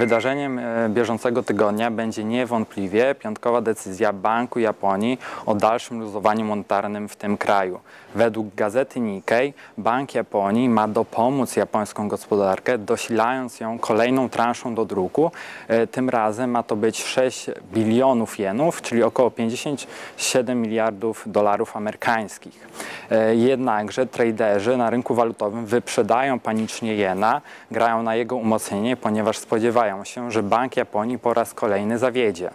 Wydarzeniem e, bieżącego tygodnia będzie niewątpliwie piątkowa decyzja Banku Japonii o dalszym luzowaniu monetarnym w tym kraju. Według gazety Nikkei Bank Japonii ma dopomóc japońską gospodarkę, dosilając ją kolejną transzą do druku. E, Tym razem ma to być 6 bilionów jenów, czyli około 57 miliardów dolarów amerykańskich. E, Jednakże traderzy na rynku walutowym wyprzedają panicznie jena, grają na jego umocnienie, ponieważ spodziewają się, że Bank Japonii po raz kolejny zawiedzie.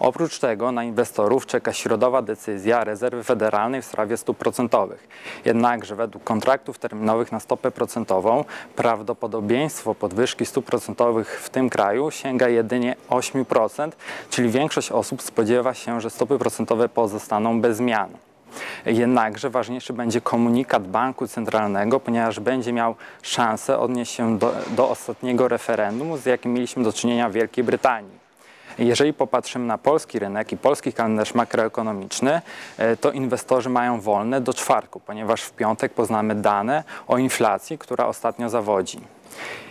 Oprócz tego na inwestorów czeka środowa decyzja rezerwy federalnej w sprawie stóp procentowych. Jednakże według kontraktów terminowych na stopę procentową prawdopodobieństwo podwyżki stóp procentowych w tym kraju sięga jedynie 8%, czyli większość osób spodziewa się, że stopy procentowe pozostaną bez zmian. Jednakże ważniejszy będzie komunikat banku centralnego, ponieważ będzie miał szansę odnieść się do, do ostatniego referendum, z jakim mieliśmy do czynienia w Wielkiej Brytanii. Jeżeli popatrzymy na polski rynek i polski kalendarz makroekonomiczny, e, to inwestorzy mają wolne do czwartku, ponieważ w piątek poznamy dane o inflacji, która ostatnio zawodzi.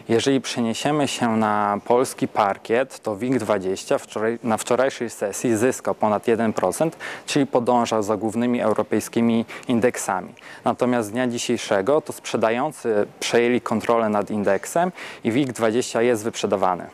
Jeżeli przeniesiemy się na polski parkiet, to WIG20 wczoraj, na wczorajszej sesji zyskał ponad 1%, czyli podążał za głównymi europejskimi indeksami. Natomiast z dnia dzisiejszego to sprzedający przejęli kontrolę nad indeksem i WIG20 jest wyprzedawany.